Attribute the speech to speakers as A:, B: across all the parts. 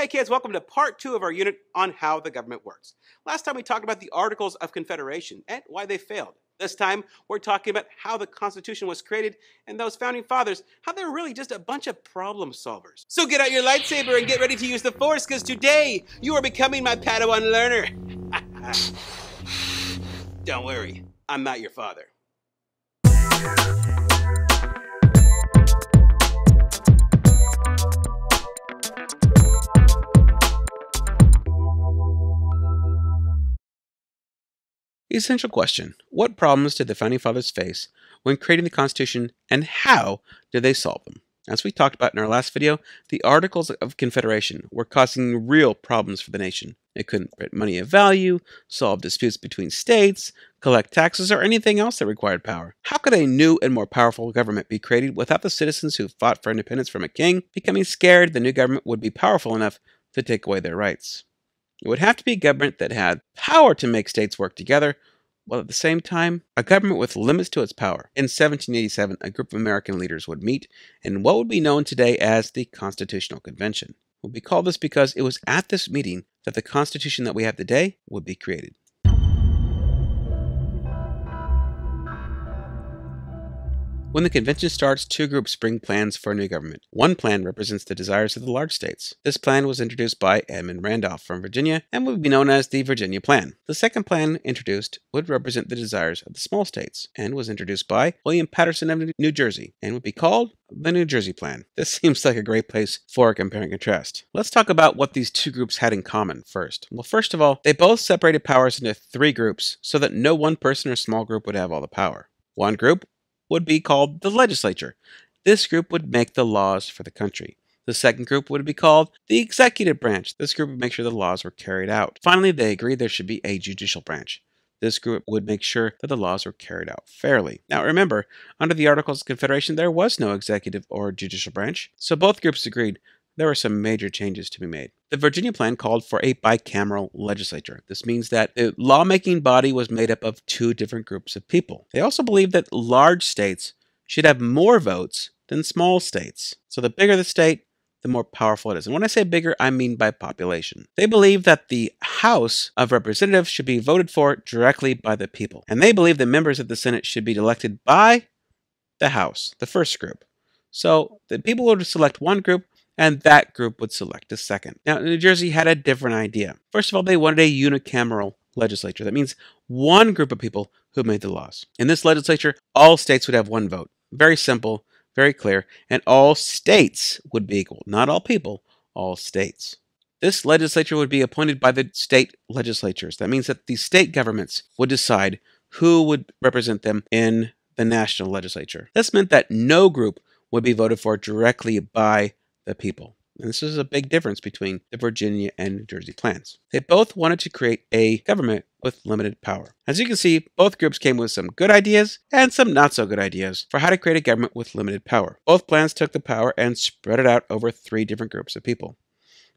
A: Hey kids, welcome to part two of our unit on how the government works. Last time we talked about the Articles of Confederation and why they failed. This time we're talking about how the Constitution was created and those founding fathers, how they're really just a bunch of problem solvers. So get out your lightsaber and get ready to use the Force because today you are becoming my Padawan learner. Don't worry, I'm not your father. Essential question What problems did the Founding Fathers face when creating the Constitution, and how did they solve them? As we talked about in our last video, the Articles of Confederation were causing real problems for the nation. It couldn't print money of value, solve disputes between states, collect taxes, or anything else that required power. How could a new and more powerful government be created without the citizens who fought for independence from a king becoming scared the new government would be powerful enough to take away their rights? It would have to be a government that had power to make states work together, while at the same time, a government with limits to its power. In 1787, a group of American leaders would meet in what would be known today as the Constitutional Convention. We call this because it was at this meeting that the Constitution that we have today would be created. When the convention starts, two groups bring plans for a new government. One plan represents the desires of the large states. This plan was introduced by Edmund Randolph from Virginia and would be known as the Virginia Plan. The second plan introduced would represent the desires of the small states and was introduced by William Paterson of New Jersey and would be called the New Jersey Plan. This seems like a great place for a compare and contrast. Let's talk about what these two groups had in common first. Well, first of all, they both separated powers into three groups so that no one person or small group would have all the power. One group would be called the legislature. This group would make the laws for the country. The second group would be called the executive branch. This group would make sure the laws were carried out. Finally, they agreed there should be a judicial branch. This group would make sure that the laws were carried out fairly. Now remember, under the Articles of Confederation, there was no executive or judicial branch, so both groups agreed there were some major changes to be made. The Virginia plan called for a bicameral legislature. This means that the lawmaking body was made up of two different groups of people. They also believed that large states should have more votes than small states. So the bigger the state, the more powerful it is. And when I say bigger, I mean by population. They believe that the House of Representatives should be voted for directly by the people. And they believe that members of the Senate should be elected by the House, the first group. So the people would select one group and that group would select a second. Now, New Jersey had a different idea. First of all, they wanted a unicameral legislature. That means one group of people who made the laws. In this legislature, all states would have one vote. Very simple, very clear, and all states would be equal. Not all people, all states. This legislature would be appointed by the state legislatures. That means that the state governments would decide who would represent them in the national legislature. This meant that no group would be voted for directly by the people. And this is a big difference between the Virginia and New Jersey plans. They both wanted to create a government with limited power. As you can see, both groups came with some good ideas and some not so good ideas for how to create a government with limited power. Both plans took the power and spread it out over three different groups of people.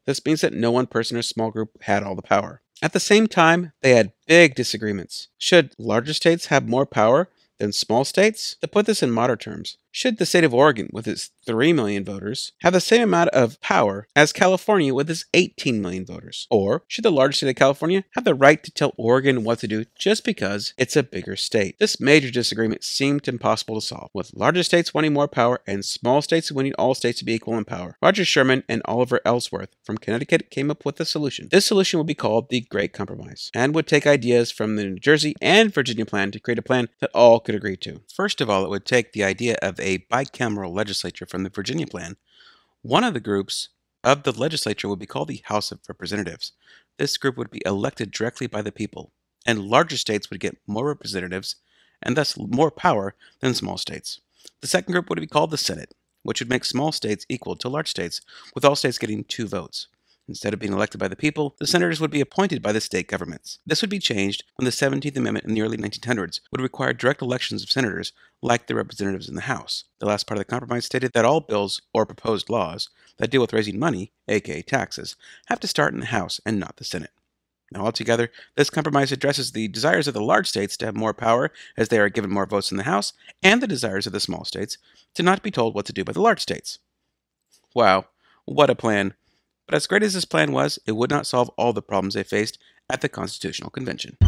A: This means that no one person or small group had all the power. At the same time, they had big disagreements. Should larger states have more power than small states? To put this in modern terms, should the state of Oregon, with its 3 million voters, have the same amount of power as California with its 18 million voters? Or should the large state of California have the right to tell Oregon what to do just because it's a bigger state? This major disagreement seemed impossible to solve, with larger states wanting more power and small states wanting all states to be equal in power. Roger Sherman and Oliver Ellsworth from Connecticut came up with a solution. This solution would be called the Great Compromise and would take ideas from the New Jersey and Virginia plan to create a plan that all could agree to. First of all, it would take the idea of a bicameral legislature from the Virginia plan, one of the groups of the legislature would be called the House of Representatives. This group would be elected directly by the people, and larger states would get more representatives and thus more power than small states. The second group would be called the Senate, which would make small states equal to large states, with all states getting two votes. Instead of being elected by the people, the senators would be appointed by the state governments. This would be changed when the 17th Amendment in the early 1900s would require direct elections of senators like the representatives in the House. The last part of the compromise stated that all bills or proposed laws that deal with raising money, aka taxes, have to start in the House and not the Senate. Now, altogether, this compromise addresses the desires of the large states to have more power as they are given more votes in the House, and the desires of the small states to not be told what to do by the large states. Wow, what a plan! But as great as this plan was, it would not solve all the problems they faced at the Constitutional Convention.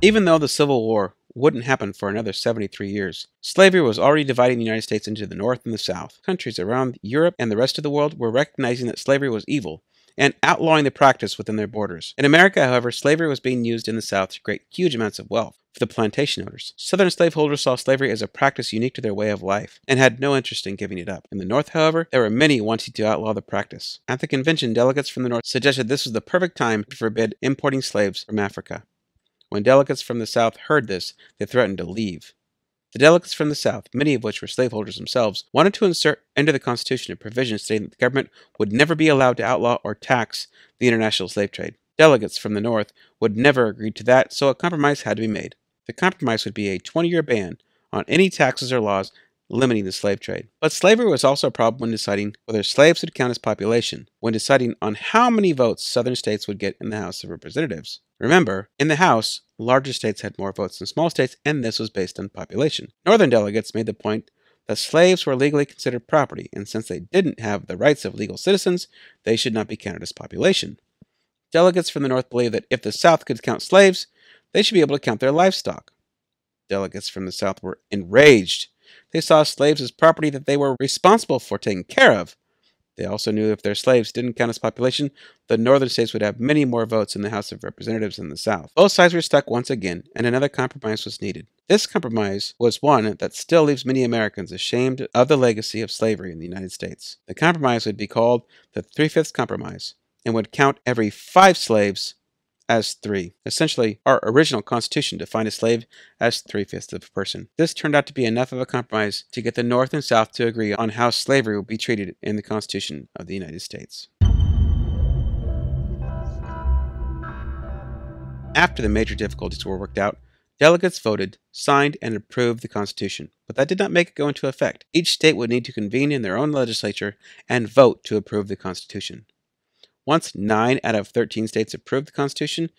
A: Even though the Civil War wouldn't happen for another 73 years. Slavery was already dividing the United States into the North and the South. Countries around Europe and the rest of the world were recognizing that slavery was evil and outlawing the practice within their borders. In America, however, slavery was being used in the South to create huge amounts of wealth for the plantation owners. Southern slaveholders saw slavery as a practice unique to their way of life and had no interest in giving it up. In the North, however, there were many wanting to outlaw the practice. At the convention, delegates from the North suggested this was the perfect time to forbid importing slaves from Africa. When delegates from the South heard this, they threatened to leave. The delegates from the South, many of which were slaveholders themselves, wanted to insert into the Constitution a provision stating that the government would never be allowed to outlaw or tax the international slave trade. Delegates from the North would never agree to that, so a compromise had to be made. The compromise would be a 20 year ban on any taxes or laws limiting the slave trade. But slavery was also a problem when deciding whether slaves would count as population, when deciding on how many votes southern states would get in the House of Representatives. Remember, in the House, larger states had more votes than small states, and this was based on population. Northern delegates made the point that slaves were legally considered property, and since they didn't have the rights of legal citizens, they should not be counted as population. Delegates from the North believed that if the South could count slaves, they should be able to count their livestock. Delegates from the South were enraged they saw slaves as property that they were responsible for taking care of. They also knew if their slaves didn't count as population, the northern states would have many more votes in the House of Representatives than the South. Both sides were stuck once again, and another compromise was needed. This compromise was one that still leaves many Americans ashamed of the legacy of slavery in the United States. The compromise would be called the Three Fifths Compromise and would count every five slaves as three. Essentially, our original Constitution defined a slave as three fifths of a person. This turned out to be enough of a compromise to get the North and South to agree on how slavery would be treated in the Constitution of the United States. After the major difficulties were worked out, delegates voted, signed, and approved the Constitution, but that did not make it go into effect. Each state would need to convene in their own legislature and vote to approve the Constitution. Once 9 out of 13 states approve the Constitution,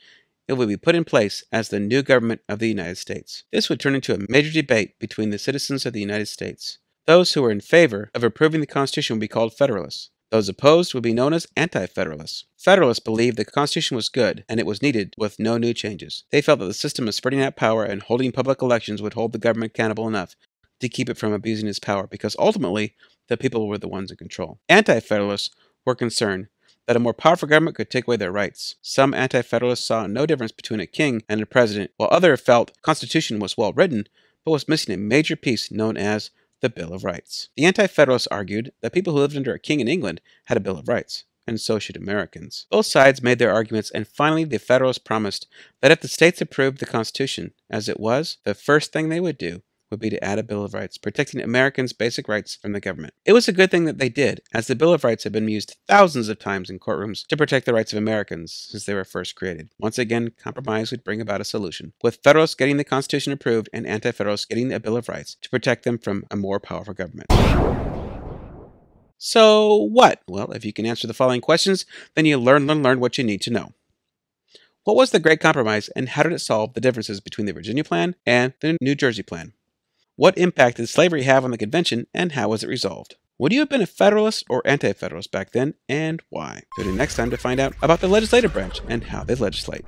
A: it would be put in place as the new government of the United States. This would turn into a major debate between the citizens of the United States. Those who were in favor of approving the Constitution would be called Federalists. Those opposed would be known as Anti Federalists. Federalists believed the Constitution was good and it was needed with no new changes. They felt that the system of spreading out power and holding public elections would hold the government accountable enough to keep it from abusing its power because ultimately the people were the ones in control. Anti Federalists were concerned that a more powerful government could take away their rights. Some anti-federalists saw no difference between a king and a president, while others felt the Constitution was well written, but was missing a major piece known as the Bill of Rights. The anti-federalists argued that people who lived under a king in England had a Bill of Rights, and so should Americans. Both sides made their arguments, and finally the Federalists promised that if the states approved the Constitution as it was, the first thing they would do would be to add a Bill of Rights, protecting Americans' basic rights from the government. It was a good thing that they did, as the Bill of Rights had been used thousands of times in courtrooms to protect the rights of Americans since they were first created. Once again, compromise would bring about a solution, with Federalists getting the Constitution approved and Anti Federalists getting a Bill of Rights to protect them from a more powerful government. So, what? Well, if you can answer the following questions, then you learn, learn, learn what you need to know. What was the Great Compromise and how did it solve the differences between the Virginia Plan and the New Jersey Plan? What impact did slavery have on the convention, and how was it resolved? Would you have been a Federalist or Anti Federalist back then, and why? Tune in next time to find out about the legislative branch and how they legislate.